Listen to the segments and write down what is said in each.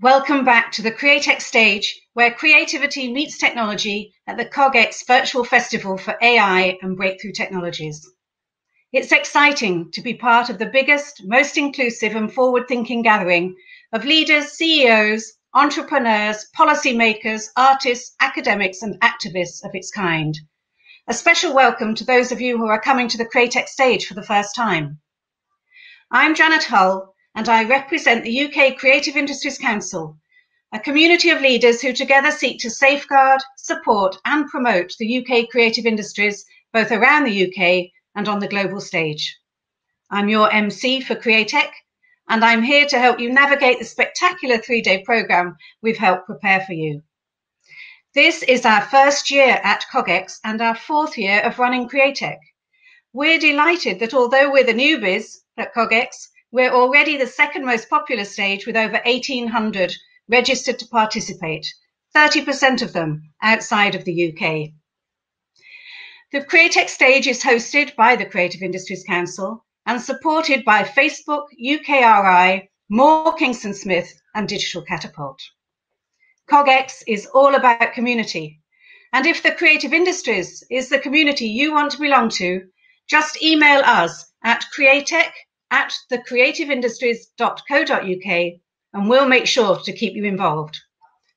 Welcome back to the Createch stage, where creativity meets technology at the CogX Virtual Festival for AI and Breakthrough Technologies. It's exciting to be part of the biggest, most inclusive and forward-thinking gathering of leaders, CEOs, entrepreneurs, policymakers, artists, academics and activists of its kind. A special welcome to those of you who are coming to the Createch stage for the first time. I'm Janet Hull, and I represent the UK Creative Industries Council, a community of leaders who together seek to safeguard, support, and promote the UK creative industries both around the UK and on the global stage. I'm your MC for Createch, and I'm here to help you navigate the spectacular three day programme we've helped prepare for you. This is our first year at CogX and our fourth year of running Createch. We're delighted that although we're the newbies at CogX, we're already the second most popular stage with over 1,800 registered to participate, 30% of them outside of the UK. The Createch stage is hosted by the Creative Industries Council and supported by Facebook, UKRI, Moore Kingston Smith, and Digital Catapult. CogX is all about community. And if the creative industries is the community you want to belong to, just email us at createch at thecreativeindustries.co.uk and we'll make sure to keep you involved.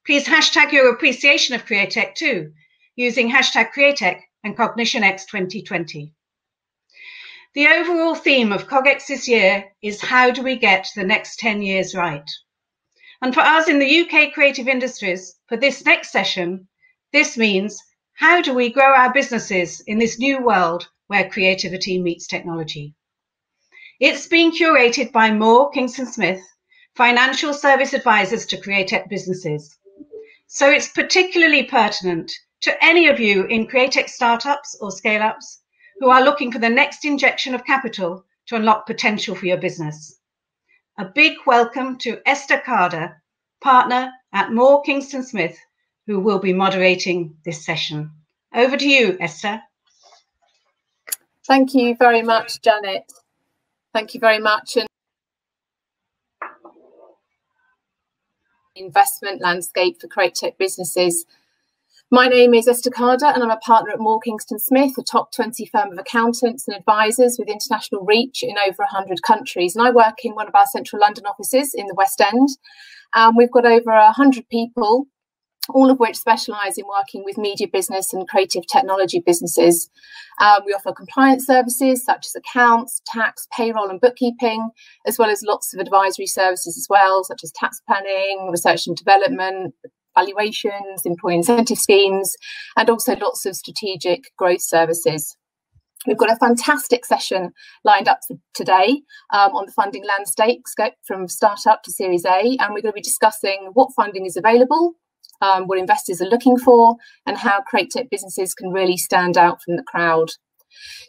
Please hashtag your appreciation of Createch too, using hashtag Createch and CognitionX 2020. The overall theme of CogX this year is how do we get the next 10 years right? And for us in the UK creative industries, for this next session, this means how do we grow our businesses in this new world where creativity meets technology? It's been curated by Moore Kingston Smith, financial service advisors to Createch businesses. So it's particularly pertinent to any of you in Createch startups or scale ups who are looking for the next injection of capital to unlock potential for your business. A big welcome to Esther Carder, partner at Moore Kingston Smith, who will be moderating this session. Over to you, Esther. Thank you very much, Janet. Thank you very much. And investment landscape for Createch businesses. My name is Esther Carder, and I'm a partner at Moore Kingston Smith, a top 20 firm of accountants and advisors with international reach in over 100 countries. And I work in one of our central London offices in the West End. Um, we've got over 100 people all of which specialise in working with media business and creative technology businesses. Um, we offer compliance services such as accounts, tax, payroll, and bookkeeping, as well as lots of advisory services as well, such as tax planning, research and development, valuations, employee incentive schemes, and also lots of strategic growth services. We've got a fantastic session lined up today um, on the funding landscape from startup to Series A, and we're going to be discussing what funding is available, um, what investors are looking for, and how Createch businesses can really stand out from the crowd.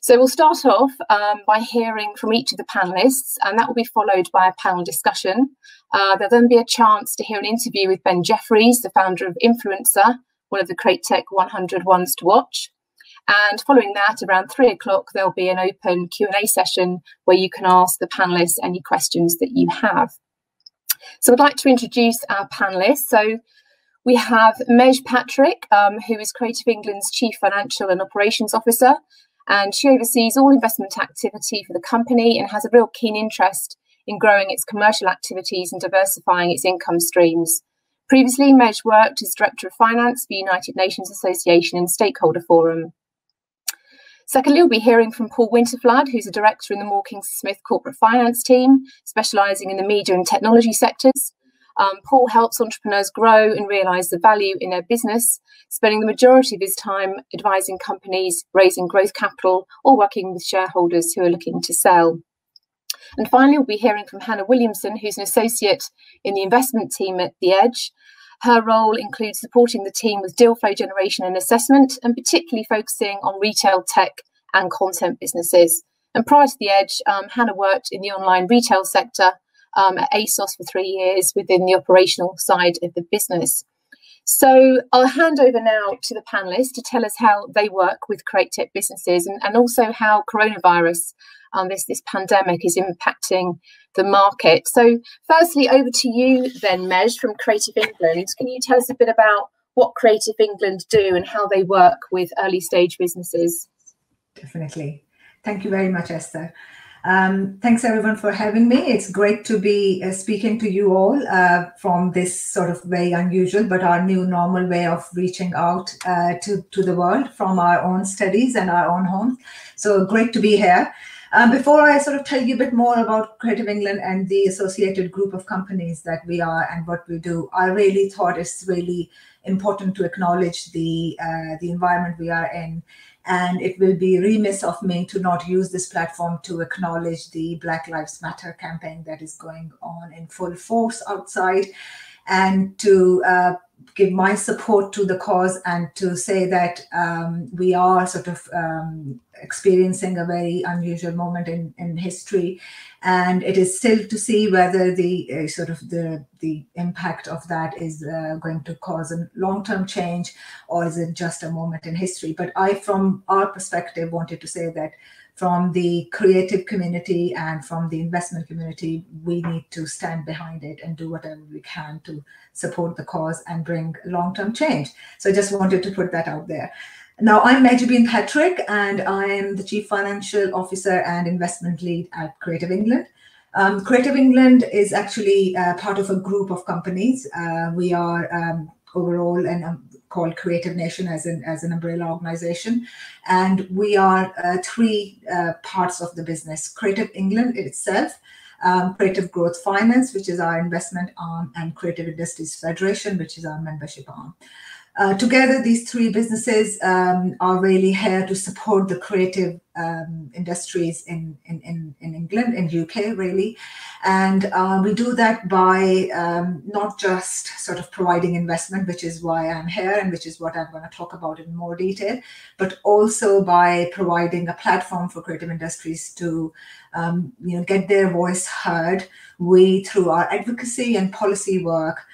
So we'll start off um, by hearing from each of the panelists, and that will be followed by a panel discussion. Uh, there'll then be a chance to hear an interview with Ben Jeffries, the founder of Influencer, one of the Createch 100 ones to watch. And following that, around three o'clock, there'll be an open Q&A session where you can ask the panelists any questions that you have. So I'd like to introduce our panelists. So we have Mej Patrick, um, who is Creative England's Chief Financial and Operations Officer, and she oversees all investment activity for the company and has a real keen interest in growing its commercial activities and diversifying its income streams. Previously, Mej worked as Director of Finance for United Nations Association and Stakeholder Forum. Secondly, we'll be hearing from Paul Winterflood, who's a director in the Moore Smith corporate finance team, specialising in the media and technology sectors. Um, Paul helps entrepreneurs grow and realize the value in their business, spending the majority of his time advising companies, raising growth capital, or working with shareholders who are looking to sell. And finally, we'll be hearing from Hannah Williamson, who's an associate in the investment team at The Edge. Her role includes supporting the team with deal flow generation and assessment, and particularly focusing on retail tech and content businesses. And prior to The Edge, um, Hannah worked in the online retail sector um, at ASOS for three years within the operational side of the business. So I'll hand over now to the panelists to tell us how they work with Createch businesses and, and also how coronavirus, um, this, this pandemic, is impacting the market. So, firstly, over to you then, Mej from Creative England. Can you tell us a bit about what Creative England do and how they work with early stage businesses? Definitely. Thank you very much, Esther. Um, thanks everyone for having me. It's great to be uh, speaking to you all uh, from this sort of very unusual but our new normal way of reaching out uh, to, to the world from our own studies and our own homes. So great to be here. Um, before I sort of tell you a bit more about Creative England and the associated group of companies that we are and what we do, I really thought it's really important to acknowledge the uh, the environment we are in and it will be remiss of me to not use this platform to acknowledge the Black Lives Matter campaign that is going on in full force outside and to uh, give my support to the cause and to say that um, we are sort of um, experiencing a very unusual moment in, in history. And it is still to see whether the uh, sort of the the impact of that is uh, going to cause a long-term change or is it just a moment in history. But i from our perspective wanted to say that from the creative community and from the investment community, we need to stand behind it and do whatever we can to support the cause and bring long term change. So I just wanted to put that out there. Now, I'm Mehjabeen Patrick, and I am the Chief Financial Officer and Investment Lead at Creative England. Um, Creative England is actually uh, part of a group of companies. Uh, we are um, overall an um, called Creative Nation as an as an umbrella organization, and we are uh, three uh, parts of the business: Creative England itself, um, Creative Growth Finance, which is our investment arm, and Creative Industries Federation, which is our membership arm. Uh, together, these three businesses um, are really here to support the creative um, industries in, in, in, in, England, in UK, really. And uh, we do that by um, not just sort of providing investment, which is why I'm here and which is what I'm going to talk about in more detail, but also by providing a platform for creative industries to um, you know, get their voice heard. We, through our advocacy and policy work,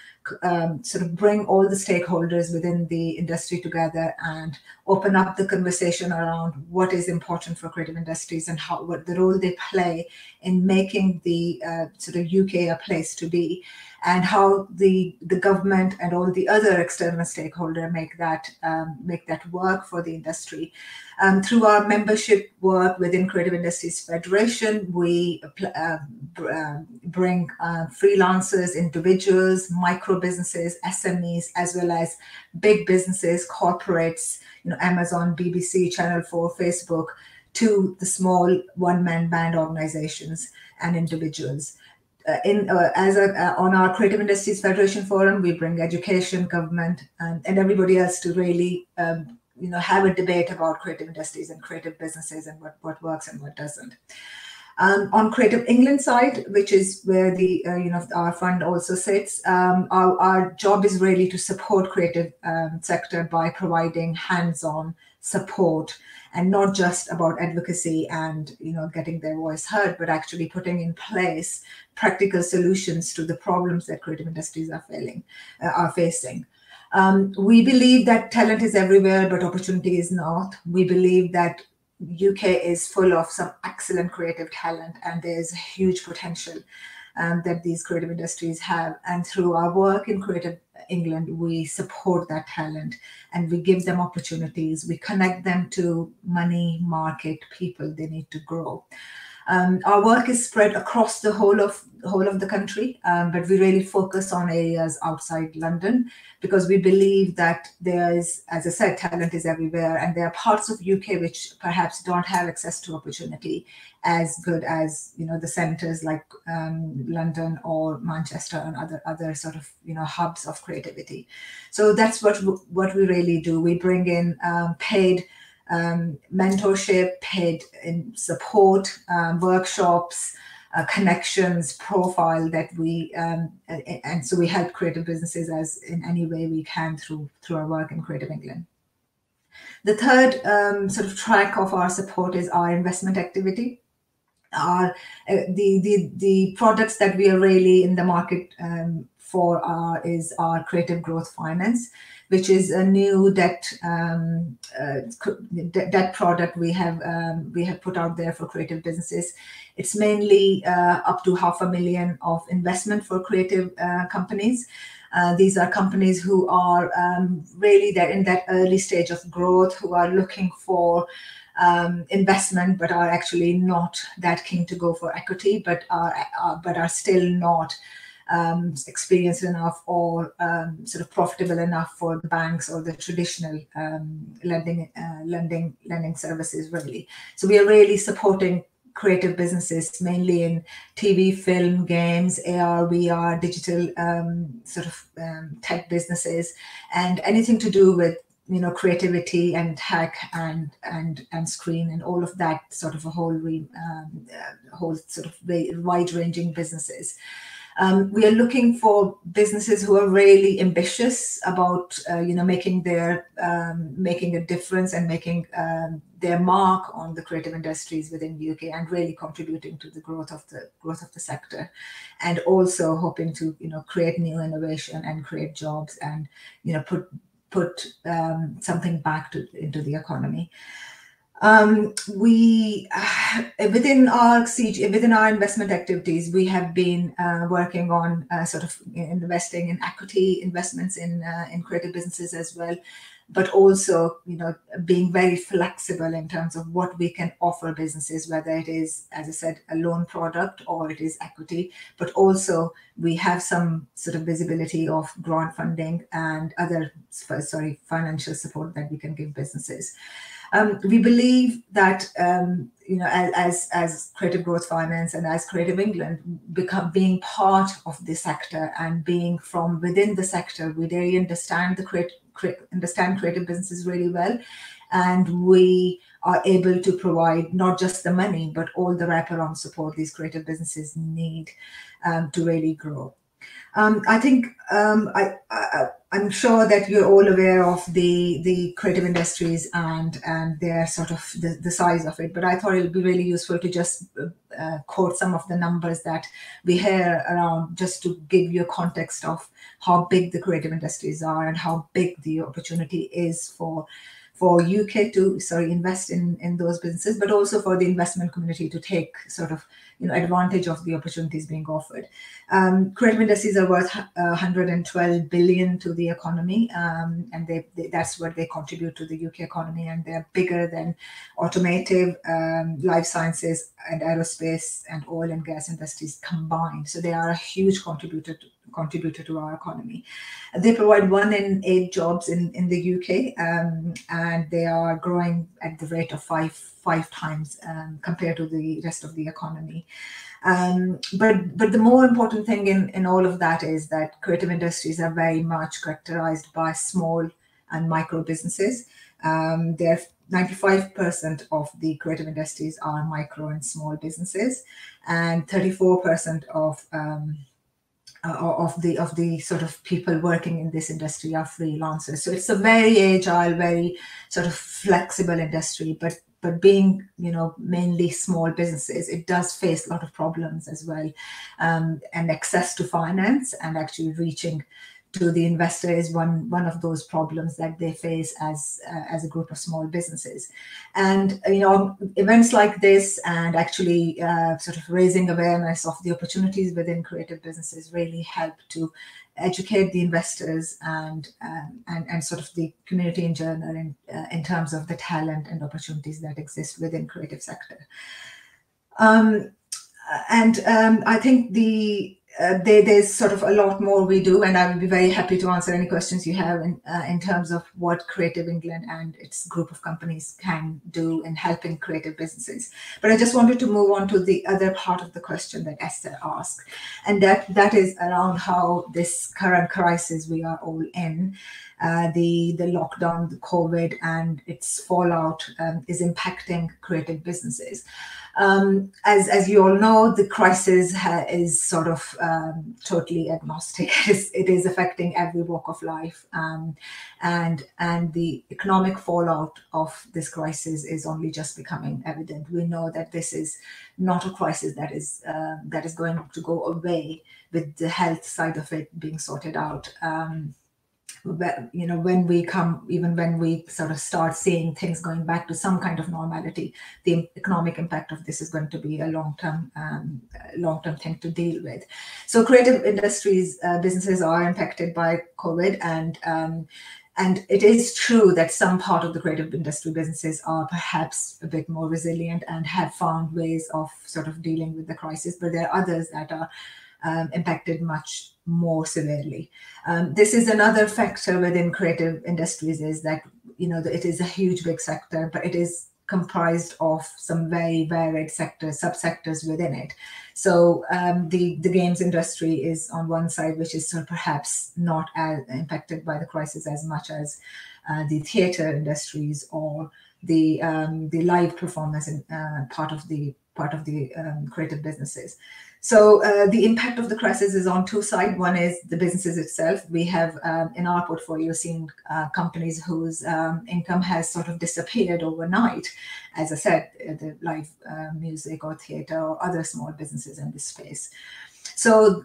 um, sort of bring all the stakeholders within the industry together and open up the conversation around what is important for creative industries and how what the role they play in making the uh, sort of UK a place to be and how the the government and all the other external stakeholder make that um, make that work for the industry. Um, through our membership work within Creative Industries Federation, we uh, bring uh, freelancers, individuals, micro businesses, SMEs, as well as big businesses, corporates, you know, Amazon, BBC, Channel 4, Facebook, to the small one-man band organizations and individuals. Uh, in uh, as a, uh, on our creative industries federation forum we bring education government and, and everybody else to really um, you know have a debate about creative industries and creative businesses and what, what works and what doesn't. Um, on Creative England side, which is where the uh, you know our fund also sits, um, our, our, job is really to support creative um, sector by providing hands-on support and not just about advocacy and you know getting their voice heard, but actually putting in place practical solutions to the problems that creative industries are failing uh, are facing. Um, we believe that talent is everywhere, but opportunity is not. We believe that UK is full of some excellent creative talent, and there's huge potential um, that these creative industries have. And through our work in Creative England, we support that talent and we give them opportunities. We connect them to money, market, people they need to grow. Um, our work is spread across the whole of whole of the country, um, but we really focus on areas outside London because we believe that there is, as I said, talent is everywhere, and there are parts of UK which perhaps don't have access to opportunity as good as you know the centres like um, London or Manchester and other other sort of you know hubs of creativity. So that's what what we really do. We bring in um, paid um, mentorship, paid in support, um, workshops, uh, connections, profile that we, um, and so we help creative businesses as in any way we can through through our work in Creative England. The third um, sort of track of our support is our investment activity. Our uh, the the the products that we are really in the market um, for our is our Creative Growth Finance, which is a new debt um, uh, debt product we have um, we have put out there for creative businesses. It's mainly uh, up to half a million of investment for creative uh, companies. Uh, these are companies who are um, really there in that early stage of growth, who are looking for um, investment, but are actually not that keen to go for equity, but are, are but are still not um, experienced enough or um, sort of profitable enough for the banks or the traditional um, lending uh, lending lending services really. So we are really supporting creative businesses mainly in TV, film, games, AR, VR, digital um, sort of um, tech businesses, and anything to do with you know creativity and tech and and and screen and all of that sort of a whole re, um, uh, whole sort of wide ranging businesses um, we are looking for businesses who are really ambitious about, uh, you know, making their um, making a difference and making um, their mark on the creative industries within the UK and really contributing to the growth of the growth of the sector, and also hoping to, you know, create new innovation and create jobs and, you know, put put um, something back to, into the economy. Um, we uh, within our CG, within our investment activities, we have been uh, working on uh, sort of investing in equity investments in uh, in creative businesses as well, but also you know being very flexible in terms of what we can offer businesses, whether it is, as I said, a loan product or it is equity, but also we have some sort of visibility of grant funding and other sorry financial support that we can give businesses. Um, we believe that um, you know as as Creative Growth Finance and as Creative England become being part of the sector and being from within the sector, we really understand the create, create understand creative businesses really well, and we are able to provide not just the money but all the wraparound support these creative businesses need um, to really grow. Um, I think um, I, I, am sure that you're all aware of the the creative industries and and their sort of the, the size of it. But I thought it would be really useful to just uh, quote some of the numbers that we hear around, just to give you a context of how big the creative industries are and how big the opportunity is for for UK to sorry invest in in those businesses, but also for the investment community to take sort of you know advantage of the opportunities being offered. Um, creative industries are worth uh, 112 billion to the economy, um, and they, they, that's what they contribute to the UK economy, and they're bigger than automotive, um, life sciences, and aerospace and oil and gas industries combined. So they are a huge contributor to, contributor to our economy. They provide one in eight jobs in, in the UK, um, and they are growing at the rate of five five times um, compared to the rest of the economy. Um, but but the more important thing in, in all of that is that creative industries are very much characterized by small and micro businesses. Um, they're 95% of the creative industries are micro and small businesses, and 34% of um, uh, of the of the sort of people working in this industry are freelancers. So it's a very agile, very sort of flexible industry, but but being you know mainly small businesses it does face a lot of problems as well um, and access to finance and actually reaching to the investor is one one of those problems that they face as uh, as a group of small businesses. And you know events like this and actually uh, sort of raising awareness of the opportunities within creative businesses really help to educate the investors and um, and and sort of the community in general in uh, in terms of the talent and opportunities that exist within creative sector. Um, and um, I think the uh, there, there's sort of a lot more we do, and I would be very happy to answer any questions you have in, uh, in terms of what Creative England and its group of companies can do in helping creative businesses. But I just wanted to move on to the other part of the question that Esther asked, and that that is around how this current crisis we are all in uh, the the lockdown, the COVID, and its fallout um, is impacting creative businesses. Um, as as you all know, the crisis ha- is sort of um, totally agnostic. It is, it is affecting every walk of life, um, and and the economic fallout of this crisis is only just becoming evident. We know that this is not a crisis that is uh, that is going to go away with the health side of it being sorted out. You know when we come even when we sort of start seeing things going back to some kind of normality the economic impact of this is going to be a long term um, long term thing to deal with. So creative industries uh, businesses are impacted by covid and um, and it is true that some part of the creative industry businesses are perhaps a bit more resilient and have found ways of sort of dealing with the crisis but there are others that are um, impacted much more severely. Um, this is another factor within creative industries is that you know it is a huge big sector, but it is comprised of some very varied sectors, subsectors within it. So um, the the games industry is on one side, which is sort of perhaps not as impacted by the crisis as much as uh, the theatre industries or the um, the live performance and uh, part of the part of the um, creative businesses. So uh, the impact of the crisis is on two sides. One is the businesses itself. We have um, in our portfolio seen uh, companies whose um, income has sort of disappeared overnight. As I said, uh, the live uh, music or theater or other small businesses in this space. So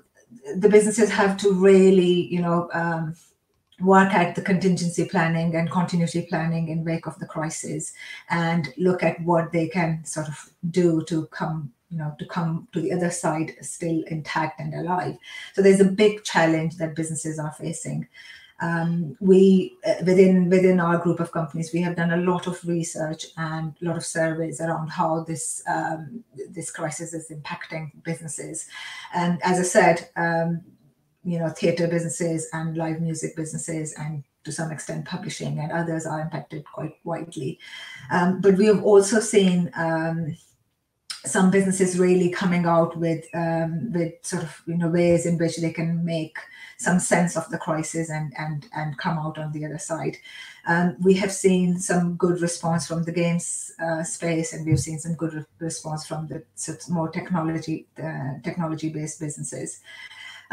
the businesses have to really, you know, um, work at the contingency planning and continuity planning in wake of the crisis and look at what they can sort of do to come you know to come to the other side still intact and alive. So there's a big challenge that businesses are facing. Um, we uh, within within our group of companies we have done a lot of research and a lot of surveys around how this um, this crisis is impacting businesses. And as i said um, you know theater businesses and live music businesses and to some extent publishing and others are impacted quite widely um, but we have also seen um, some businesses really coming out with um, with sort of you know ways in which they can make some sense of the crisis and and and come out on the other side. Um, we have seen some good response from the games uh, space, and we've seen some good re- response from the sort of more technology uh, technology based businesses.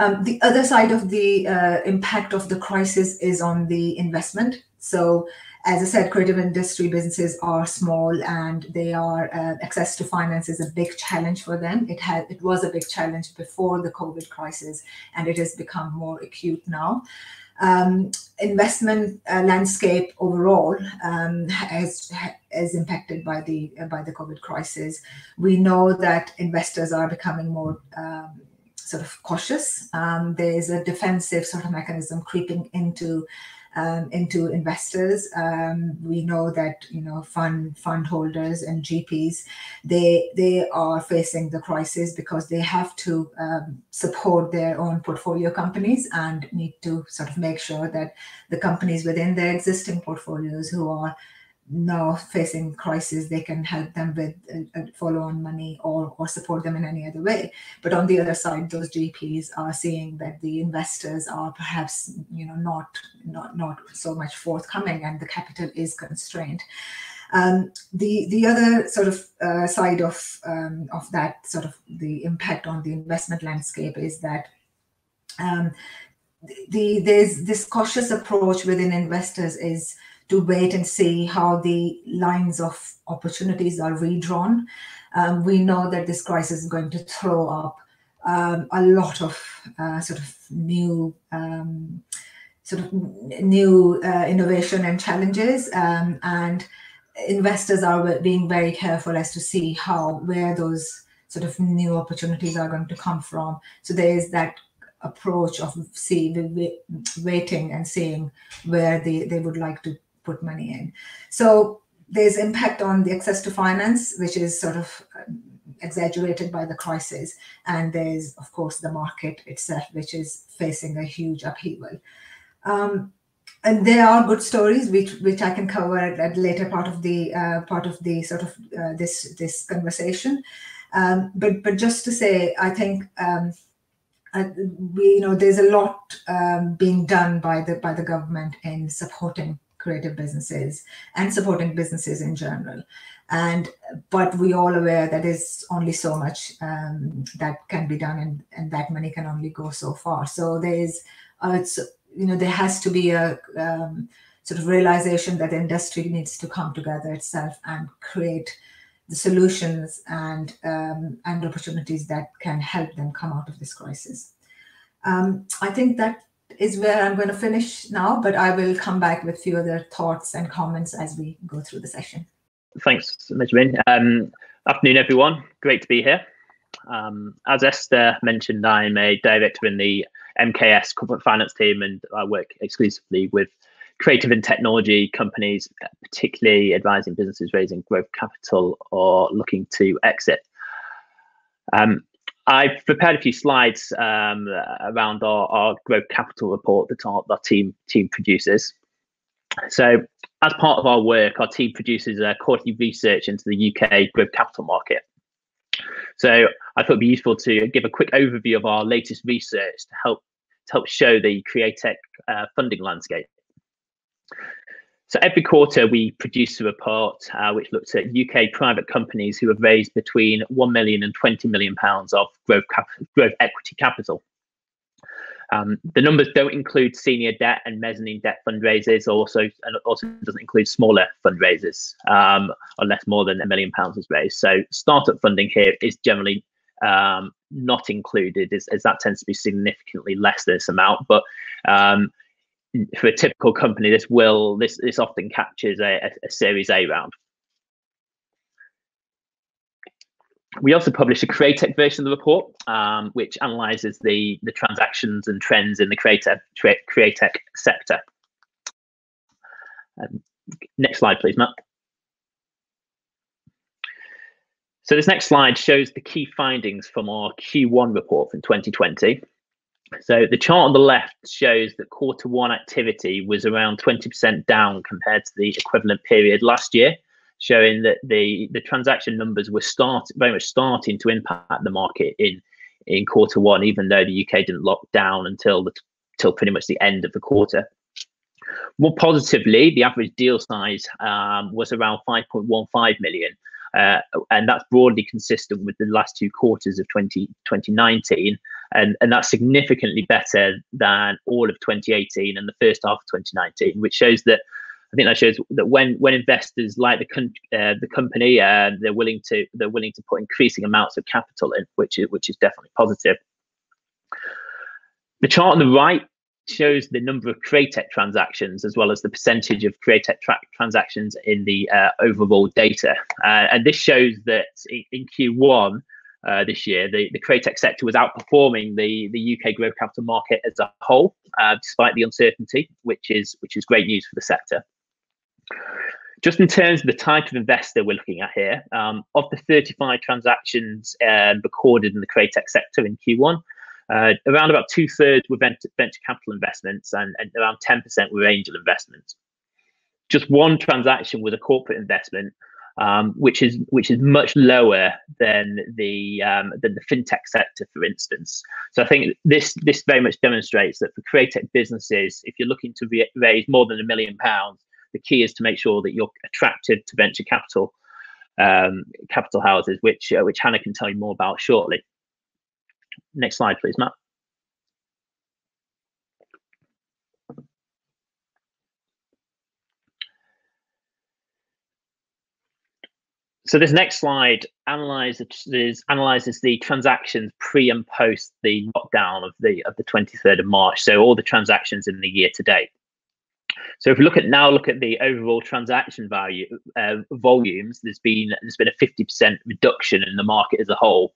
Um, the other side of the uh, impact of the crisis is on the investment. So as I said, creative industry businesses are small and they are uh, access to finance is a big challenge for them. It had it was a big challenge before the COVID crisis, and it has become more acute now. Um, investment uh, landscape overall um, has is impacted by the uh, by the COVID crisis. We know that investors are becoming more um, sort of cautious. Um, there's a defensive sort of mechanism creeping into um, into investors. Um, we know that you know fund fund holders and GPs they they are facing the crisis because they have to um, support their own portfolio companies and need to sort of make sure that the companies within their existing portfolios who are now facing crisis, they can help them with uh, follow-on money or or support them in any other way. But on the other side, those GPs are seeing that the investors are perhaps you know not not not so much forthcoming, and the capital is constrained. Um, the the other sort of uh, side of um, of that sort of the impact on the investment landscape is that um, the there's this cautious approach within investors is to wait and see how the lines of opportunities are redrawn. Um, we know that this crisis is going to throw up um, a lot of uh, sort of new um, sort of new uh, innovation and challenges um, and investors are being very careful as to see how where those sort of new opportunities are going to come from so there is that approach of see waiting and seeing where they, they would like to put money in. So there's impact on the access to finance, which is sort of um, exaggerated by the crisis. And there's, of course, the market itself, which is facing a huge upheaval. Um, and there are good stories which which I can cover at, at later part of the uh, part of the sort of uh, this this conversation. Um, but but just to say, I think um, uh, we, you know, there's a lot um, being done by the by the government in supporting creative businesses and supporting businesses in general. And but we all aware that there's only so much um, that can be done, and, and that money can only go so far. So there's, uh, it's you know, there has to be a um, sort of realization that industry needs to come together itself and create the solutions and um, and opportunities that can help them come out of this crisis. Um, I think that is where I'm going to finish now, but I will come back with a few other thoughts and comments as we go through the session. Thanks, Mehjabeen. Um, afternoon, everyone. Great to be here. Um, as Esther mentioned, I'm a director in the MKS corporate finance team, and I work exclusively with creative and technology companies, particularly advising businesses raising growth capital or looking to exit. Um, I've prepared a few slides um, around our, our, growth capital report that our, our, team team produces. So, as part of our work, our team produces a quarterly research into the UK growth capital market. So, I thought it'd be useful to give a quick overview of our latest research to help to help show the Createch uh, funding landscape. So every quarter we produce a report uh, which looks at UK private companies who have raised between 1 million and 20 million pounds of growth, cap- growth equity capital. Um, the numbers don't include senior debt and mezzanine debt fundraisers, also and also doesn't include smaller fundraisers um, unless more than a million pounds is raised. So startup funding here is generally um, not included, as, as, that tends to be significantly less than this amount. But um, for a typical company, this will this this often captures a, a, a Series A round. We also publish a Createch version of the report, um, which analyzes the the transactions and trends in the Createch Createch sector. Um, next slide, please, Matt. So this next slide shows the key findings from our Q1 report from 2020. So the chart on the left shows that quarter one activity was around 20% down compared to the equivalent period last year, showing that the, the transaction numbers were start very much starting to impact the market in in quarter one, even though the UK didn't lock down until the till pretty much the end of the quarter. More positively, the average deal size um, was around 5.15 million, uh, and that's broadly consistent with the last two quarters of 20, 2019. And, and that's significantly better than all of 2018 and the first half of 2019, which shows that I think that shows that when when investors like the uh, the company, uh, they're willing to they're willing to put increasing amounts of capital in, which is which is definitely positive. The chart on the right shows the number of Createch transactions as well as the percentage of Createch tra- transactions in the uh, overall data. Uh, and this shows that in, in Q1 uh, this year, the, the Createch sector was outperforming the, the UK growth capital market as a whole, uh, despite the uncertainty, which is which is great news for the sector. Just in terms of the type of investor we're looking at here, um, of the 35 transactions um, recorded in the Createch sector in Q1, uh, around about two thirds were venture, venture capital investments and, and around 10% were angel investments. Just one transaction was a corporate investment, um, which is which is much lower than the um, than the fintech sector, for instance. So I think this this very much demonstrates that for creative businesses, if you're looking to re- raise more than a million pounds, the key is to make sure that you're attractive to venture capital um, capital houses, which uh, which Hannah can tell you more about shortly. Next slide, please, Matt. So this next slide analyzes analyzes the transactions pre and post the lockdown of the of the 23rd of March. So all the transactions in the year to date. So if we look at now, look at the overall transaction value uh, volumes. There's been there's been a 50% reduction in the market as a whole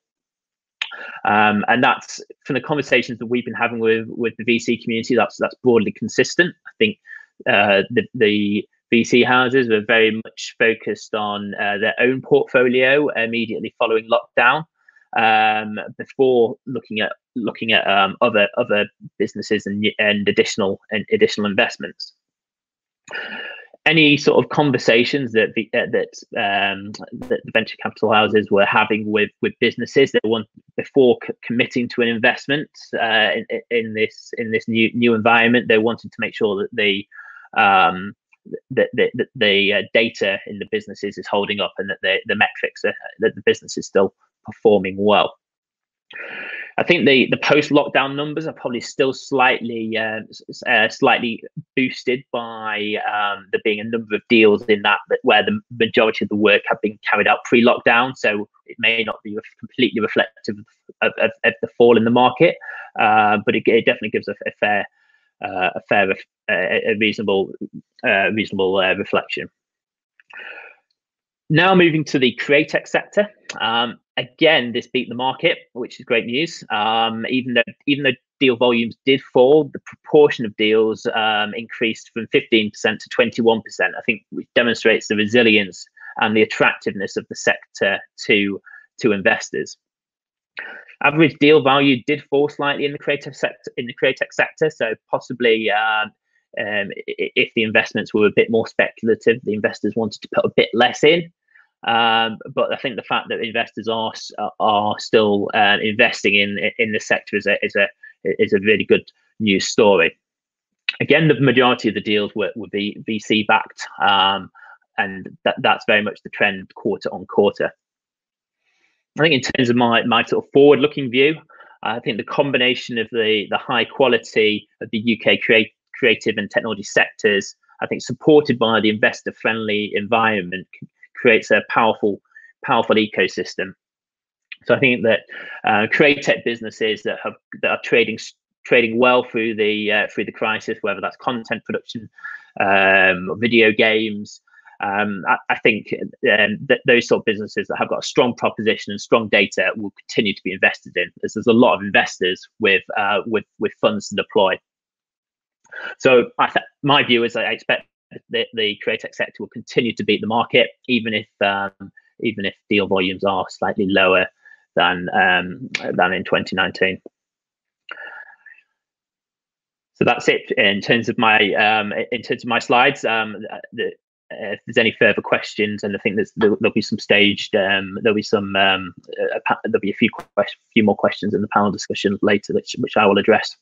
um, and that's from the conversations that we've been having with with the VC community. That's that's broadly consistent. I think uh, the the VC houses were very much focused on uh, their own portfolio immediately following lockdown, um, before looking at looking at um, other other businesses and and additional and additional investments. any sort of conversations that the, uh, that um, that the venture capital houses were having with with businesses that want before c- committing to an investment uh, in, in this in this new new environment, they wanted to make sure that the um, that the, the, the uh, data in the businesses is holding up and that the, the metrics are, that the business is still performing well. I think the the post lockdown numbers are probably still slightly uh, uh, slightly boosted by um, there being a number of deals in that, that where the majority of the work have been carried out pre lockdown. So it may not be completely reflective of, of, of the fall in the market, uh, but it, it, definitely gives a, a fair uh, a fair a reasonable uh, reasonable uh, reflection. Now moving to the createch sector. Um, again, this beat the market, which is great news. Um, even though even though deal volumes did fall, the proportion of deals um, increased from 15% to 21%. I think which demonstrates the resilience and the attractiveness of the sector to to investors. Average deal value did fall slightly in the creative sector in the createch sector, so possibly. Um, um, if the investments were a bit more speculative, the investors wanted to put a bit less in. Um, but I think the fact that investors are are still uh, investing in in the sector is a is a is a really good news story. Again, the majority of the deals were, were be VC backed, um, and that, that's very much the trend quarter on quarter. I think in terms of my my sort of forward looking view, I think the combination of the the high quality of the UK create, creative and technology sectors, I think supported by the investor friendly environment creates a powerful, powerful ecosystem. So I think that uh, tech businesses that have that are trading trading well through the uh, through the crisis, whether that's content production, um, video games. Um, I, I, think um, that those sort of businesses that have got a strong proposition and strong data will continue to be invested in, as there's a lot of investors with uh, with with funds to deploy. So th- my view is I expect the, the createch sector will continue to beat the market, even if um, even if deal volumes are slightly lower than um, than in 2019. So that's it in terms of my um, in terms of my slides. Um, the, if there's any further questions, and I think there's, there'll, there'll be some staged, um, there'll be some, um, there'll be a few few more questions in the panel discussion later, which which I will address.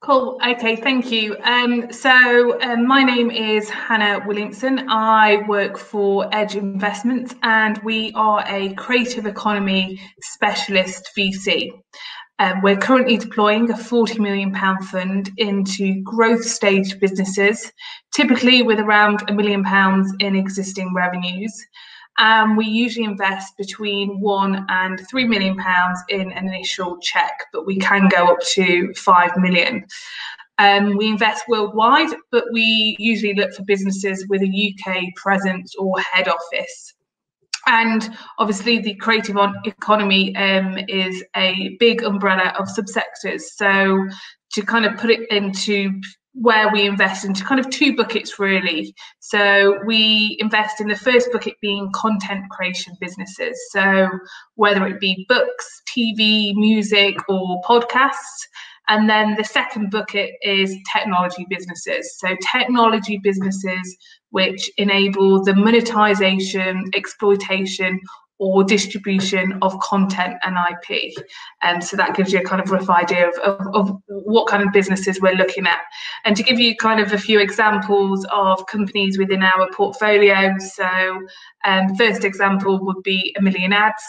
Cool. Okay, thank you. Um, so um, my name is Hannah Williamson. I work for Edge Investments, and we are a creative economy specialist VC. Um, we're currently deploying a £40 million fund into growth stage businesses, typically with around a million pounds in existing revenues. Um, we usually invest between one and three million pounds in an initial check, but we can go up to five million. Um, we invest worldwide, but we usually look for businesses with a UK presence or head office. And obviously, the creative economy um, is a big umbrella of subsectors. So, to kind of put it into where we invest into kind of two buckets really. So we invest in the first bucket being content creation businesses. So whether it be books, TV, music, or podcasts. And then the second bucket is technology businesses. So technology businesses which enable the monetization, exploitation, or distribution of content and IP. And so that gives you a kind of rough idea of, of, of, what kind of businesses we're looking at. And to give you kind of a few examples of companies within our portfolio. So um, first example would be A Million Ads.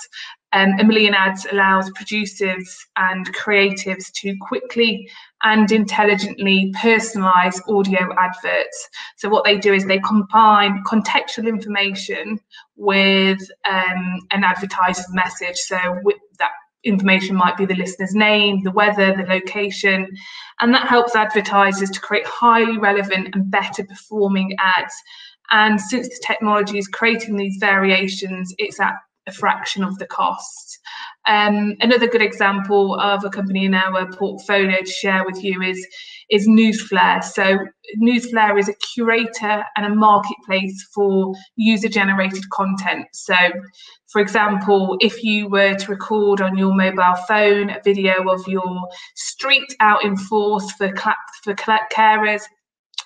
Um, A Million Ads allows producers and creatives to quickly and intelligently personalize audio adverts. So, what they do is they combine contextual information with um, an advertiser's message. So, that information might be the listener's name, the weather, the location, and that helps advertisers to create highly relevant and better performing ads and since the technology is creating these variations, it's at a fraction of the cost. Um, another good example of a company in our portfolio to share with you is is Newsflare. So Newsflare is a curator and a marketplace for user-generated content. So, for example, if you were to record on your mobile phone a video of your street out in force for for carers,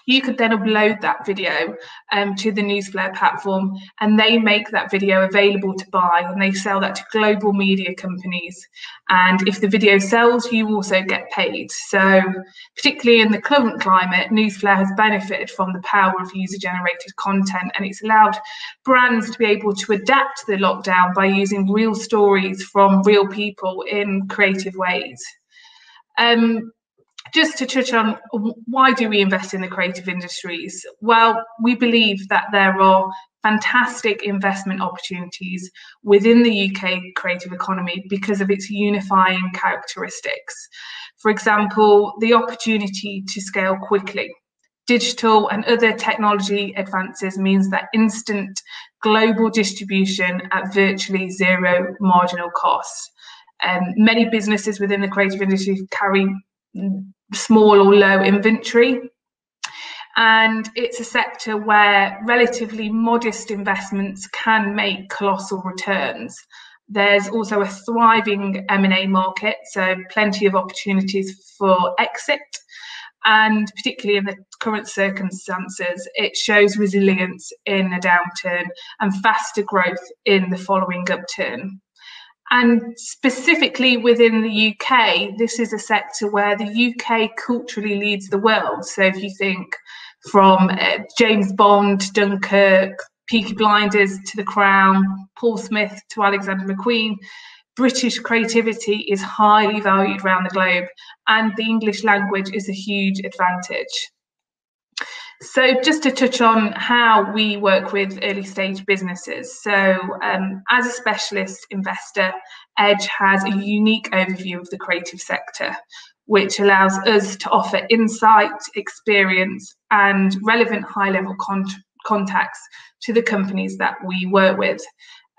you could then upload that video um, to the Newsflare platform and they make that video available to buy and they sell that to global media companies. And if the video sells, you also get paid. So, particularly in the current climate, Newsflare has benefited from the power of user generated content and it's allowed brands to be able to adapt to the lockdown by using real stories from real people in creative ways. Um, just to touch on why do we invest in the creative industries? Well, we believe that there are fantastic investment opportunities within the UK creative economy because of its unifying characteristics. For example, the opportunity to scale quickly. Digital and other technology advances means that instant global distribution at virtually zero marginal cost. Um, many businesses within the creative industry carry small or low inventory. And it's a sector where relatively modest investments can make colossal returns. There's also a thriving M&A market, so plenty of opportunities for exit. And particularly in the current circumstances, it shows resilience in a downturn and faster growth in the following upturn. And specifically within the UK, this is a sector where the UK culturally leads the world. So if you think from uh, James Bond, Dunkirk, Peaky Blinders to The Crown, Paul Smith to Alexander McQueen, British creativity is highly valued around the globe, and the English language is a huge advantage. So, just to touch on how we work with early stage businesses. So, um, as a specialist investor, Edge has a unique overview of the creative sector, which allows us to offer insight, experience, and relevant high level con- contacts to the companies that we work with.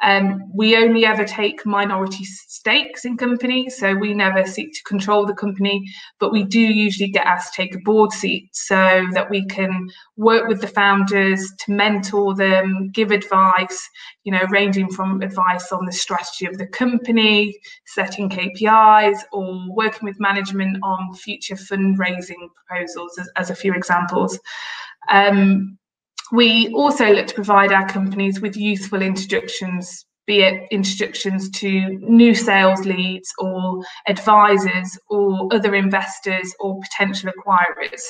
Um, we only ever take minority stakes in companies, so we never seek to control the company, but we do usually get asked to take a board seat so that we can work with the founders to mentor them, give advice, you know, ranging from advice on the strategy of the company, setting KPIs, or working with management on future fundraising proposals, as, as a few examples. Um, we also look to provide our companies with useful introductions, be it introductions to new sales leads or advisors or other investors or potential acquirers.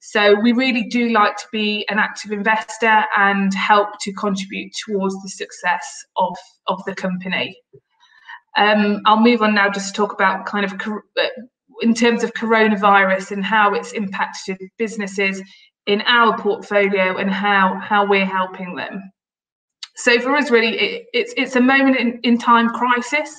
So we really do like to be an active investor and help to contribute towards the success of, of the company. Um, I'll move on now just to talk about kind of uh, in terms of coronavirus and how it's impacted businesses in our portfolio and how how we're helping them. So for us, really, it, it's it's a moment in, in time crisis,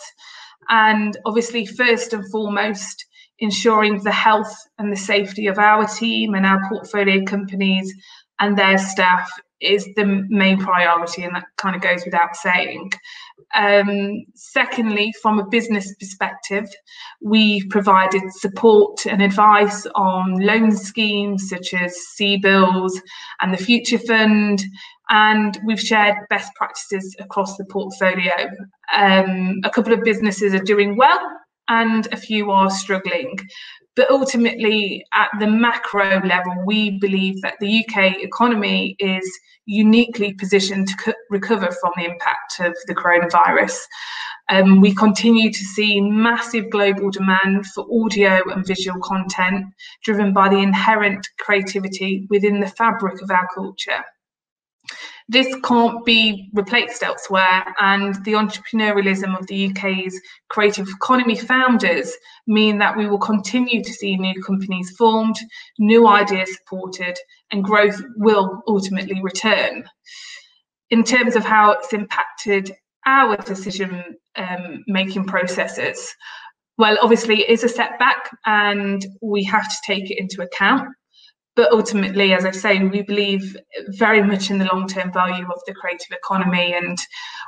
and obviously, first and foremost, ensuring the health and the safety of our team and our portfolio companies and their staff is the main priority, and that kind of goes without saying. Um, secondly, from a business perspective, we've provided support and advice on loan schemes such as CBILS and the Future Fund, and we've shared best practices across the portfolio. Um, a couple of businesses are doing well, and a few are struggling. But ultimately, at the macro level, we believe that the UK economy is uniquely positioned to co- recover from the impact of the coronavirus. Um, we continue to see massive global demand for audio and visual content driven by the inherent creativity within the fabric of our culture this can't be replaced elsewhere. And the entrepreneurialism of the UK's creative economy founders mean that we will continue to see new companies formed, new ideas supported, and growth will ultimately return. In terms of how it's impacted our decision um, making processes, well, obviously, it is a setback and we have to take it into account but ultimately, as I say, we believe very much in the long term value of the creative economy, and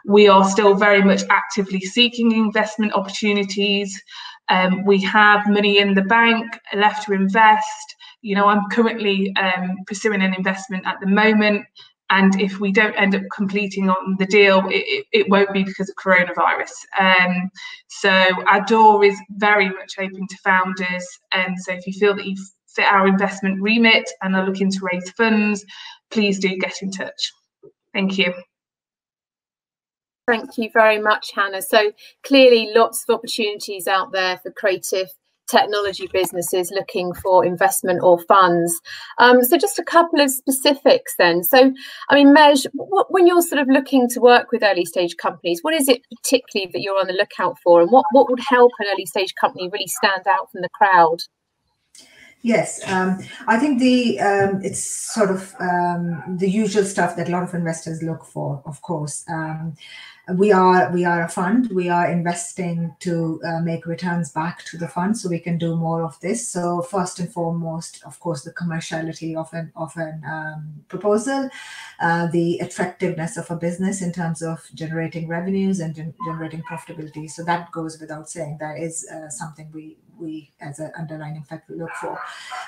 we are still very much actively seeking investment opportunities. Um, we have money in the bank left to invest. You know, I'm currently um, pursuing an investment at the moment. And if we don't end up completing on the deal, it, it won't be because of coronavirus. Um, so our door is very much open to founders. And so if you feel that you've fit our investment remit and are looking to raise funds, please do get in touch. Thank you. Thank you very much, Hannah. So clearly lots of opportunities out there for creative technology businesses looking for investment or funds. Um, so just a couple of specifics then. So, I mean, Mej, what, when you're sort of looking to work with early stage companies, what is it particularly that you're on the lookout for and what, what would help an early stage company really stand out from the crowd? Yes, um, I think the um, it's sort of um, the usual stuff that a lot of investors look for. Of course, um, we are we are a fund. We are investing to uh, make returns back to the fund, so we can do more of this. So first and foremost, of course, the commerciality of an of an um, proposal, uh, the attractiveness of a business in terms of generating revenues and gen- generating profitability. So that goes without saying. That is uh, something we we as an underlying factor look for.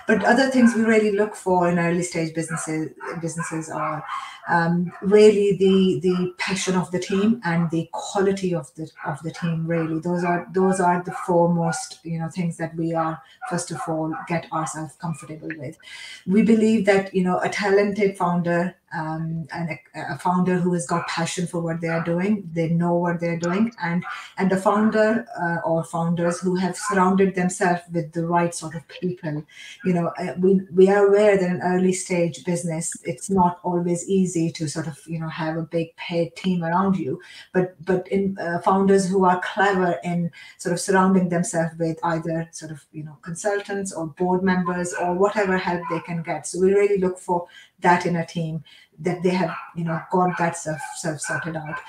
But other things we really look for in early stage businesses businesses are um, really the the passion of the team and the quality of the of the team. Really, those are those are the foremost you know things that we are first of all get ourselves comfortable with. We believe that you know a talented founder um, and a, founder who has got passion for what they are doing. They know what they're doing. And and the founder uh, or founders who have surrounded themselves with the right sort of people. You know uh, we we are aware that in early stage business it's not always easy to sort of you know have a big paid team around you. But but in uh, founders who are clever in sort of surrounding themselves with either sort of you know consultants or board members or whatever help they can get. So we really look for that in a team that they have you know got that stuff self sorted out.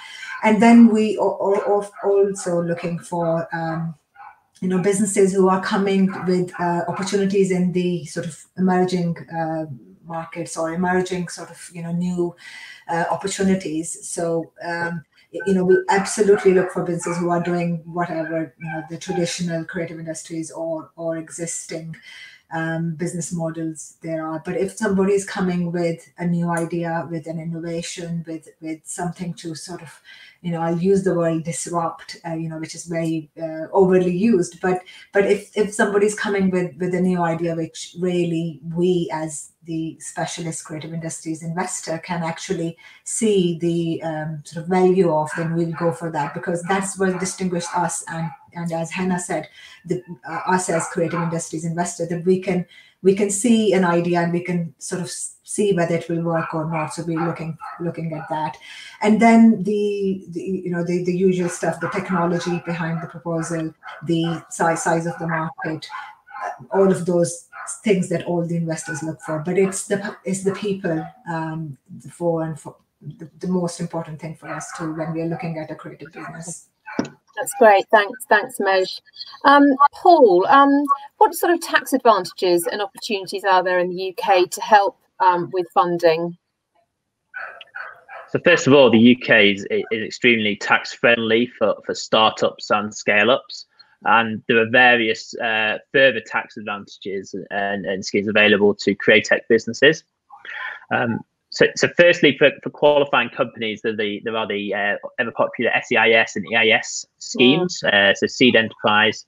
And then we are also looking for um, you know businesses who are coming with uh, opportunities in the sort of emerging uh, markets or emerging sort of you know new uh, opportunities. So um, you know we absolutely look for businesses who are doing whatever you know the traditional creative industries or or existing um, business models there are. But if somebody is coming with a new idea, with an innovation, with with something to sort of, you know, I'll use the word disrupt, uh, you know, which is very uh, overly used. But but if if somebody's coming with with a new idea, which really we as the specialist creative industries investor can actually see the um, sort of value of, then we'll go for that because that's what distinguished us and and as Hannah said, the, uh, us as creative industries investor, that we can we can see an idea and we can sort of see whether it will work or not. So we're looking looking at that, and then the, the you know the, the usual stuff, the technology behind the proposal, the size size of the market, all of those things that all the investors look for. But it's the it's the people um, for and for the, the most important thing for us too when we are looking at a creative business. That's great. Thanks, thanks, Mej. Um, Paul, um, what sort of tax advantages and opportunities are there in the UK to help um, with funding? So first of all, the UK is, is extremely tax friendly for, for startups and scale ups. And there are various uh, further tax advantages and, and schemes available to createch businesses. Um, so, so firstly, for, for qualifying companies, there, the, there are the uh, ever popular SEIS and EIS schemes, uh, so seed enterprise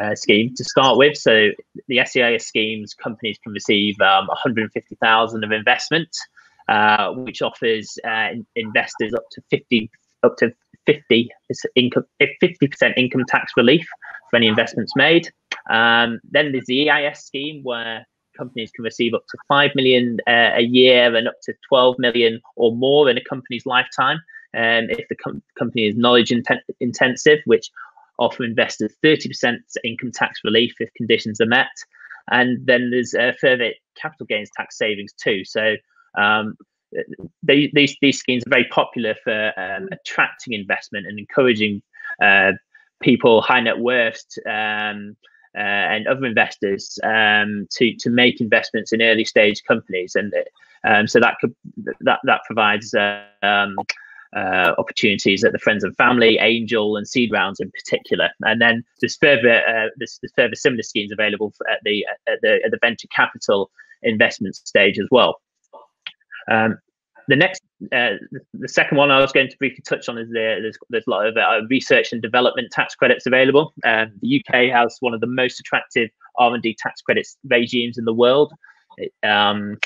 uh, scheme to start with. So the SEIS schemes, companies can receive um, 150,000 of investment, uh, which offers uh, investors up to 50 up to 50 income 50% income tax relief for any investments made. Um, then there's the EIS scheme where companies can receive up to 5 million uh, a year and up to 12 million or more in a company's lifetime. Um, if the com- company is knowledge inten- intensive, which offer investors 30% income tax relief if conditions are met. And then there's uh, further capital gains tax savings too. So um, they, these, these schemes are very popular for um, attracting investment and encouraging uh, people, high net worths, um, and other investors um, to to make investments in early stage companies, and um, so that could that that provides um, uh, opportunities at the friends and family, angel, and seed rounds in particular. And then there's further uh, there's, there's, further similar schemes available at the at the at the venture capital investment stage as well. Um, the next, uh, the second one I was going to briefly touch on is the, there's there's a lot of uh, research and development tax credits available. Um, the UK has one of the most attractive R&D tax credits regimes in the world. It, um,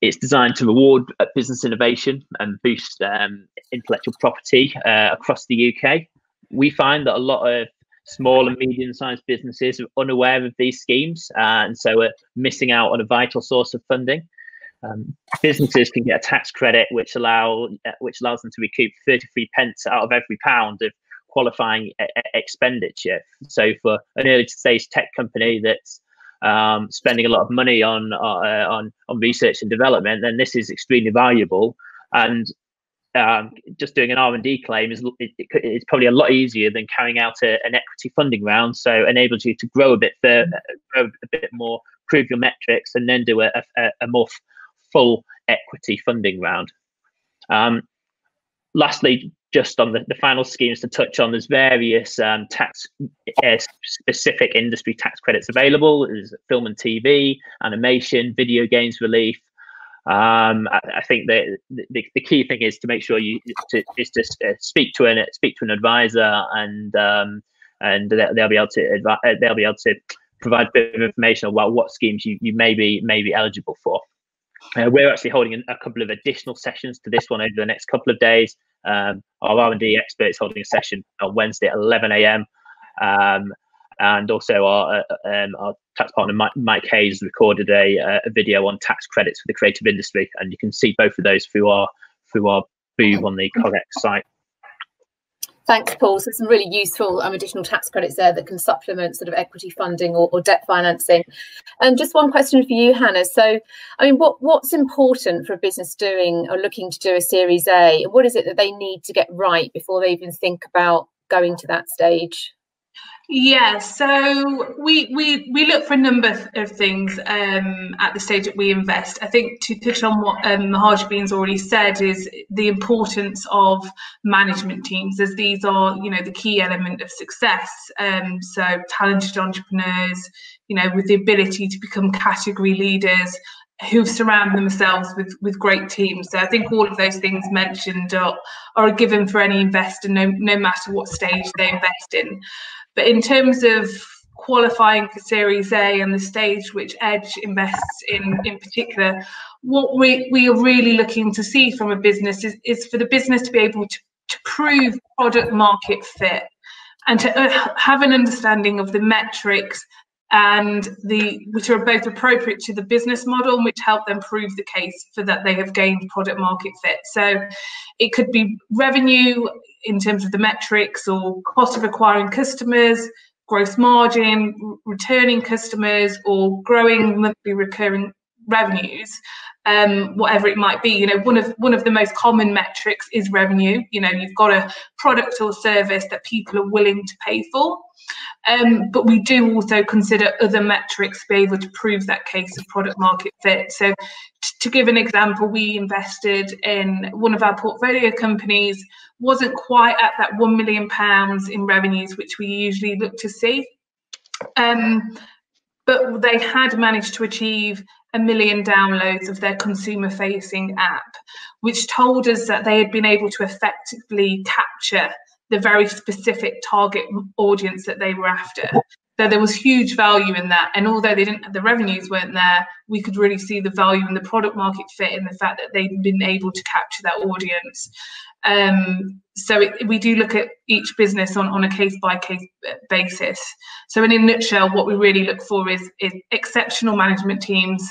it's designed to reward business innovation and boost um, intellectual property uh, across the UK. We find that a lot of small and medium-sized businesses are unaware of these schemes, uh, and so are missing out on a vital source of funding. Um, businesses can get a tax credit which allow uh, which allows them to recoup 33 pence out of every pound of qualifying expenditure. So for an early stage tech company that's um, spending a lot of money on uh, on on research and development, then this is extremely valuable. And um, just doing an R and D claim is it, it's probably a lot easier than carrying out a, an equity funding round. So enables you to grow a bit further, grow a bit more, prove your metrics, and then do a, a, a more full equity funding round. Um, lastly, just on the, the final schemes to touch on, there's various um, tax uh, specific industry tax credits available. There's film and TV, animation, video games relief. Um, I, I, think the, the key thing is to make sure you to, is to uh, speak to an speak to an advisor and um, and they'll be able to advi- they'll be able to provide a bit of information about what schemes you, you may be may be eligible for. Uh, we're actually holding a couple of additional sessions to this one over the next couple of days. Um, our R&D experts holding a session on Wednesday at 11 a.m. Um, and also our, uh, um, our tax partner Mike, Mike Hayes recorded a, uh, a, video on tax credits for the creative industry, and you can see both of those through our through our booth on the CogX site. Thanks, Paul. So some really useful um, additional tax credits there that can supplement sort of equity funding or, or, debt financing. And just one question for you, Hannah. So, I mean, what what's important for a business doing or looking to do a Series A? And what is it that they need to get right before they even think about going to that stage? Yeah, so we we we look for a number of things um, at the stage that we invest. I think to touch on what um, Mehjabeen's already said is the importance of management teams, as these are you know the key element of success. Um, so talented entrepreneurs, you know, with the ability to become category leaders who surround themselves with with great teams. So I think all of those things mentioned are, are a given for any investor, no no matter what stage they invest in. But in terms of qualifying for Series A and the stage which Edge invests in in particular, what we, we are really looking to see from a business is, is for the business to be able to, to prove product market fit and to uh, have an understanding of the metrics and the which are both appropriate to the business model and which help them prove the case for that they have gained product market fit. So it could be revenue in terms of the metrics or cost of acquiring customers, gross margin, returning customers, or growing monthly recurring revenues um, whatever it might be. You know, one of one of the most common metrics is revenue. You know, you've got a product or service that people are willing to pay for. Um, but we do also consider other metrics to be able to prove that case of product market fit. So, t- to give an example, we invested in one of our portfolio companies, wasn't quite at that one million pounds in revenues, which we usually look to see. Um, but they had managed to achieve a million downloads of their consumer facing app, which told us that they had been able to effectively capture the very specific target audience that they were after. So there was huge value in that. And although they didn't the revenues weren't there, we could really see the value in the product market fit in the fact that they'd been able to capture that audience. Um, so it, we do look at each business on, on a case by case basis. So in a nutshell, what we really look for is, is exceptional management teams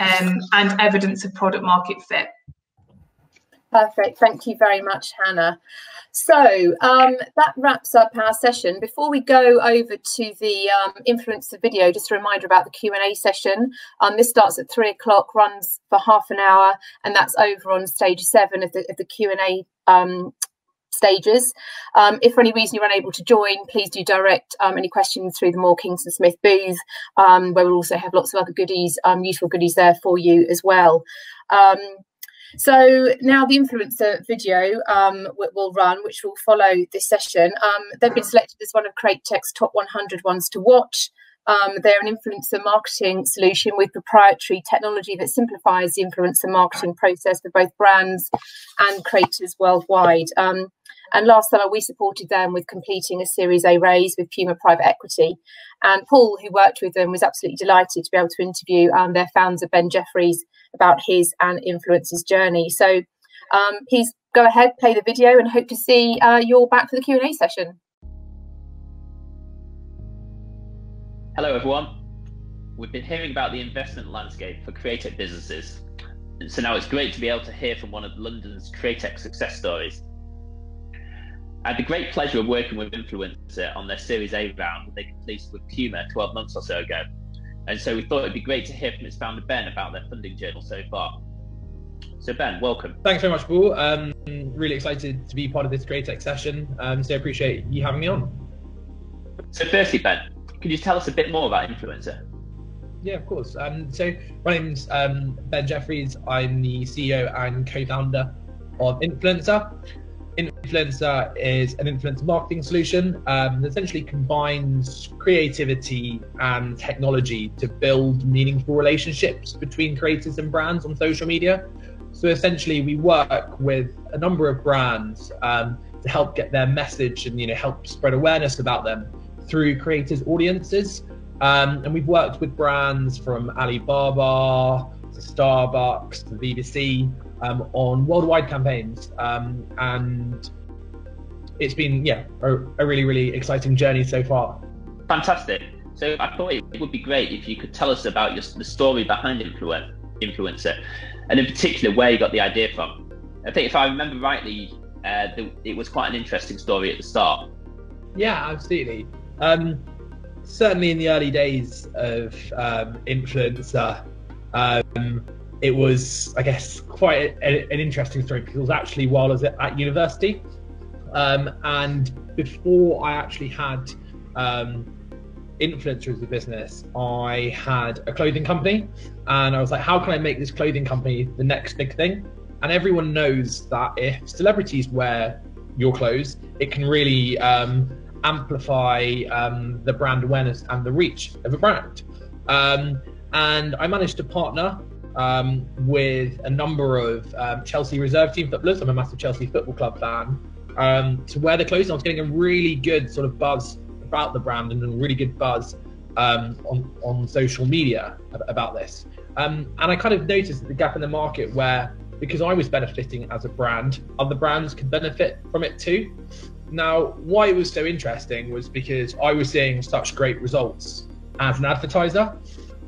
um, and evidence of product market fit. Perfect. Thank you very much, Hannah. So um, that wraps up our session. Before we go over to the um, influencer video, just a reminder about the Q&A session. Um, this starts at three o'clock, runs for half an hour, and that's over on stage seven of the, of the Q&A um, stages. Um, if for any reason you're unable to join, please do direct um, any questions through the Moore Kingston Smith booth, um, where we'll also have lots of other goodies, um, useful goodies there for you as well. So now the influencer video um, will run, which will follow this session. Um, they've been selected as one of Createch's top 100 ones to watch. Um, they're an influencer marketing solution with proprietary technology that simplifies the influencer marketing process for both brands and creators worldwide. Um, and last summer, we supported them with completing a Series A raise with Puma Private Equity. And Paul, who worked with them, was absolutely delighted to be able to interview um, their founder, Ben Jeffries, about his and influencers journey. So um, please go ahead, play the video, and hope to see uh, you all back for the Q&A session. Hello, everyone. We've been hearing about the investment landscape for creative businesses. So now it's great to be able to hear from one of London's creative success stories. I had the great pleasure of working with Influencer on their Series A round they completed with Puma 12 months or so ago. And so we thought it'd be great to hear from its founder Ben about their funding journey so far. So Ben, welcome. Thanks very much, Paul. Um, really excited to be part of this Createch session. Um, so I appreciate you having me on. So firstly, Ben, could you tell us a bit more about Influencer? Yeah, of course. Um, so my name's um, Ben Jeffries. I'm the CEO and co-founder of Influencer. Influencer is an influencer marketing solution um, that essentially combines creativity and technology to build meaningful relationships between creators and brands on social media. So essentially, we work with a number of brands um, to help get their message and you know help spread awareness about them through creators' audiences. Um, and we've worked with brands from Alibaba to Starbucks to BBC um, on worldwide campaigns. Um, and it's been, yeah, a, a, really, really exciting journey so far. Fantastic. So I thought it would be great if you could tell us about your, the story behind Influ- Influencer, and in particular where you got the idea from. I think if I remember rightly, uh, the, it was quite an interesting story at the start. Yeah, absolutely. Um, certainly in the early days of um, Influencer, um, it was, I guess, quite a, an interesting story because actually while I was at, university. Um, and before I actually had um, Influencer as a business, I had a clothing company. And I was like, how can I make this clothing company the next big thing? And everyone knows that if celebrities wear your clothes, it can really um, amplify um, the brand awareness and the reach of a brand. Um, and I managed to partner um, with a number of um, Chelsea reserve team footballers. I'm a massive Chelsea Football Club fan. Um, to wear the clothes, I was getting a really good sort of buzz about the brand and a really good buzz um, on on social media about this. And I kind of noticed the gap in the market where because I was benefiting as a brand, other brands could benefit from it too. Now, why it was so interesting was because I was seeing such great results as an advertiser.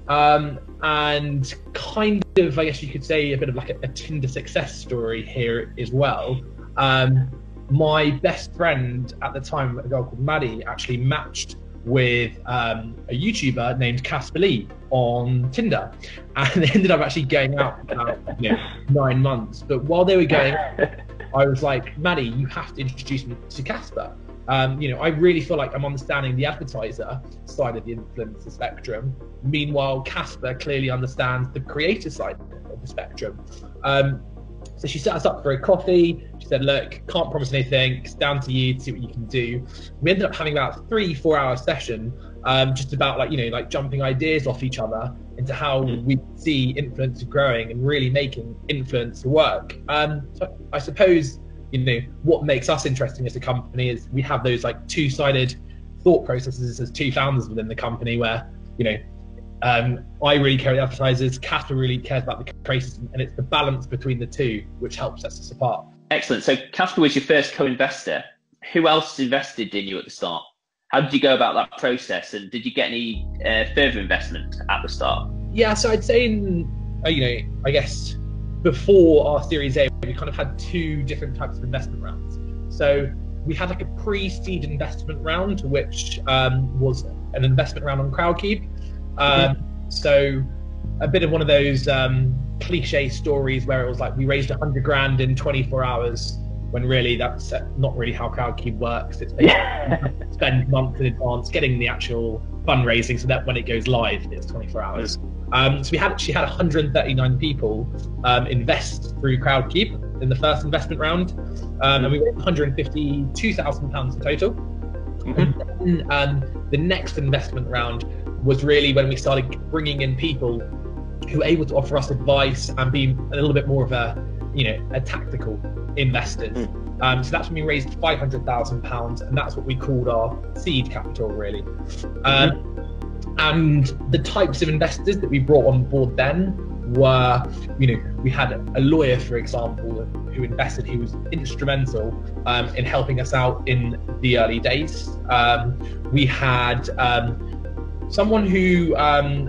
Um, and kind of, I guess you could say, a bit of like a, a Tinder success story here as well. Um, my best friend at the time, a girl called Maddie, actually matched with um, a YouTuber named Casper Lee on Tinder, and they ended up actually going out for about you know, nine months. But while they were going, I was like, Maddie, you have to introduce me to Casper. Um, you know, I really feel like I'm understanding the advertiser side of the influencer spectrum. Meanwhile, Casper clearly understands the creator side of the spectrum. Um, so she set us up for a coffee. She said, Look, can't promise anything. It's down to you to see what you can do. We ended up having about three, four hour session um, just about like, you know, like jumping ideas off each other into how hmm. we see influence growing and really making influence work. Um, so I suppose you know what makes us interesting as a company is we have those like two-sided thought processes as two founders within the company where you know um, I really care about the advertisers, Casper really cares about the creators, and it's the balance between the two which helps us apart. Excellent. So Casper was your first co-investor. Who else invested in you at the start? How did you go about that process, and did you get any uh, further investment at the start? Yeah, so I'd say in uh, you know I guess before our Series A, we kind of had two different types of investment rounds. So we had like a pre-seed investment round, which um, was an investment round on Crowdcube. Um, mm-hmm. So a bit of one of those um, cliche stories where it was like we raised 100 grand in 24 hours when really that's not really how CrowdCube works. It's yeah. spend months in advance getting the actual fundraising so that when it goes live, it's 24 hours. Um, so we had actually had 139 people um, invest through CrowdCube in the first investment round, um, and we got 152,000 pounds in total. Mm-hmm. And then, um, the next investment round was really when we started bringing in people who were able to offer us advice and be a little bit more of a, you know, a tactical investors. Mm. Um, so that's when we raised five hundred thousand pounds, and that's what we called our seed capital, really. Um. And the types of investors that we brought on board then were, you know, we had a lawyer, for example, who invested. He was instrumental um, in helping us out in the early days. Um, we had um, someone who um,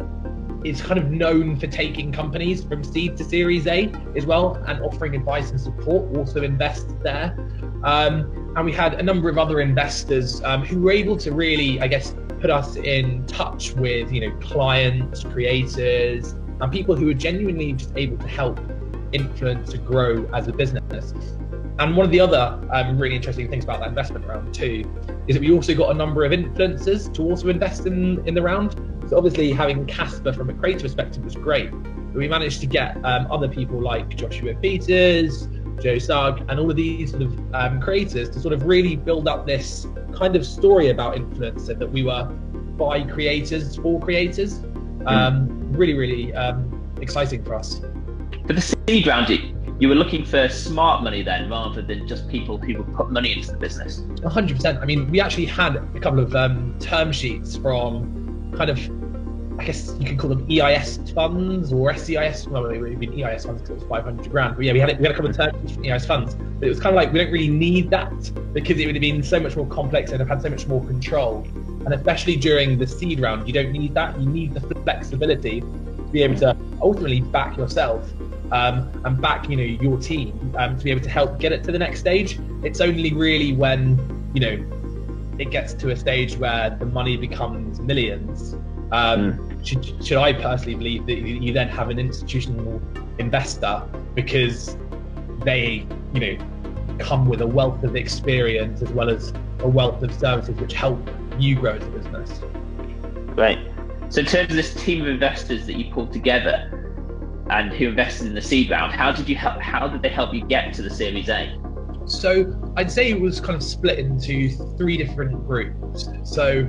is kind of known for taking companies from seed to Series A as well and offering advice and support. Also invest there, um, and we had a number of other investors um, who were able to really, I guess, put us in touch with you know clients, creators, and people who were genuinely just able to help influence to grow as a business. And one of the other um, really interesting things about that investment round too is that we also got a number of influencers to also invest in in the round. So obviously having Casper from a creative perspective was great, but we managed to get um, other people like Joshua Pieters, Joe Sugg, and all of these sort of um, creators to sort of really build up this kind of story about influencer that we were by creators for creators. Hmm. Um, really, really um, exciting for us. For the seed round, you were looking for smart money then rather than just people who would put money into the business 100% i mean we actually had a couple of um, term sheets from kind of I guess you could call them EIS funds or SEIS. Well, it would have been EIS funds because it was 500 grand. But yeah, we had, we had a couple of terms from EIS funds. But it was kind of like we don't really need that because it would have been so much more complex and have had so much more control. And especially during the seed round, you don't need that. You need the flexibility to be able to ultimately back yourself um, and back, you know, your team um, to be able to help get it to the next stage. It's only really when, you know, it gets to a stage where the money becomes millions um, mm. should, should I personally believe that you then have an institutional investor because they, you know, come with a wealth of experience as well as a wealth of services which help you grow as a business. Great. So, in terms of this team of investors that you pulled together and who invested in the seed round, how did you help? How did they help you get to the Series A? So, I'd say it was kind of split into three different groups. So,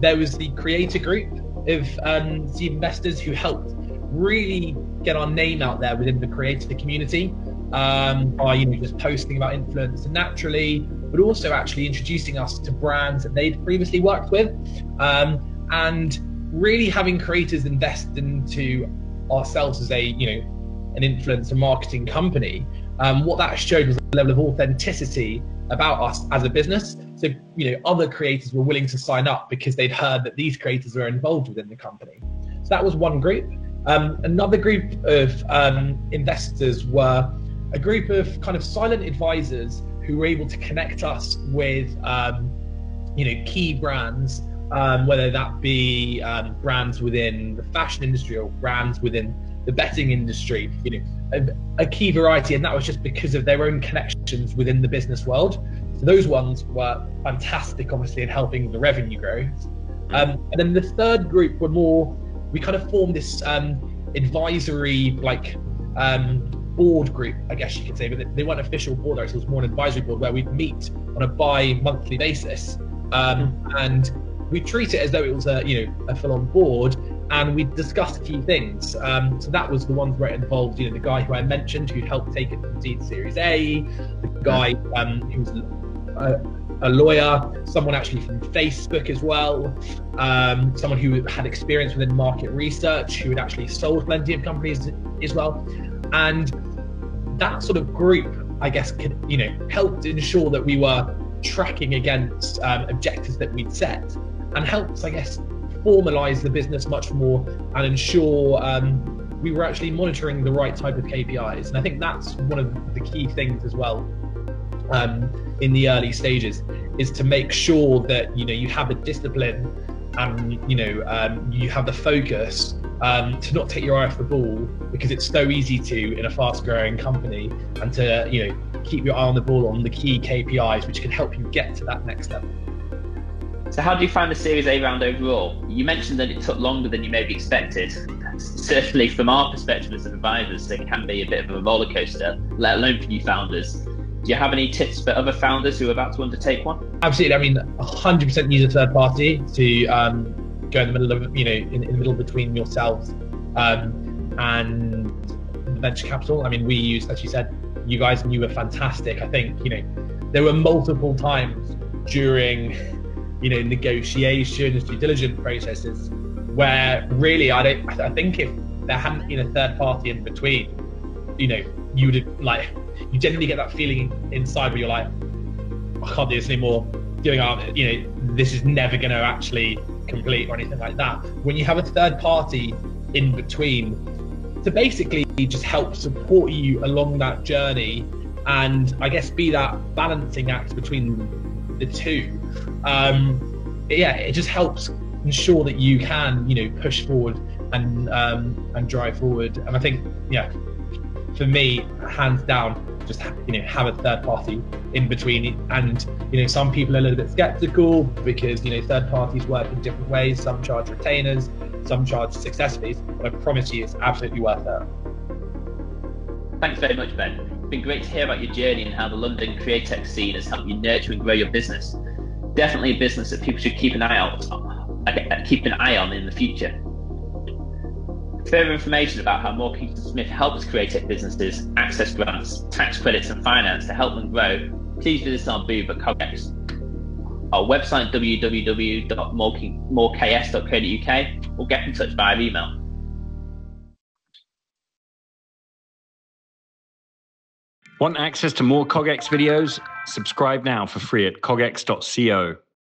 there was the creator group, of um, the investors who helped really get our name out there within the creator community um, by you know just posting about influence naturally, but also actually introducing us to brands that they'd previously worked with, um, and really having creators invest into ourselves as a you know an influencer marketing company. Um, what that showed was a level of authenticity about us as a business. So, you know, other creators were willing to sign up because they'd heard that these creators were involved within the company. So that was one group. Um, another group of um, investors were a group of kind of silent advisors who were able to connect us with, um, you know, key brands, um, whether that be um, brands within the fashion industry or brands within the betting industry, you know, a, a, key variety, and that was just because of their own connections within the business world. So those ones were fantastic, obviously, in helping the revenue grow. Um, and then the third group were more, we kind of formed this um, advisory, like, um, board group, I guess you could say, but they weren't official board, it was more an advisory board where we'd meet on a bi-monthly basis. Um, and we treat it as though it was a, you know, a full-on board and we discussed key things. Um, so that was the ones where it involved, you know, the guy who I mentioned who helped take it from D to Series A, the guy um, who was a, a, lawyer, someone actually from Facebook as well, um, someone who had experience within market research, who had actually sold plenty of companies as well, and that sort of group, I guess, could, you know, helped ensure that we were tracking against um, objectives that we'd set, and helped, I guess, formalize the business much more and ensure um, we were actually monitoring the right type of KPIs. And I think that's one of the key things as well um, in the early stages is to make sure that you know you have the discipline and you know um, you have the focus um, to not take your eye off the ball because it's so easy to in a fast growing company and to you know keep your eye on the ball on the key KPIs, which can help you get to that next level. So, how do you find the Series A round overall? You mentioned that it took longer than you maybe expected. Certainly, from our perspective as advisors, it can be a bit of a roller coaster, let alone for new founders. Do you have any tips for other founders who are about to undertake one? Absolutely. I mean, 100% use a third party to um, go in the middle of, you know, in, in the middle between yourselves um, and venture capital. I mean, we use, as you said, you guys and you were fantastic. I think, you know, there were multiple times during you know, negotiations, due diligence processes, where really I don't. I think if there hadn't been a third party in between, you know, you would like you generally get that feeling inside where you're like, I can't do this anymore. Doing out, you know, this is never going to actually complete or anything like that. When you have a third party in between to basically just help support you along that journey and I guess be that balancing act between the two um, yeah, it just helps ensure that you can, you know, push forward and um, and drive forward. And I think, yeah, for me, hands down, just you know, have a third party in between. And you know, some people are a little bit skeptical because you know, third parties work in different ways. Some charge retainers, some charge success fees. But I promise you, it's absolutely worth it. Thanks very much, Ben. It's been great to hear about your journey and how the London Createch scene has helped you nurture and grow your business definitely a business that people should keep an eye out uh, keep an eye on in the future. Further information about how Moore Kingston Smith helps creative businesses access grants, tax credits, and finance to help them grow, please visit our booth at CogX. Our website www.mooreks.co.uk or get in touch via email. Want access to more CogX videos? Subscribe now for free at cogx.co.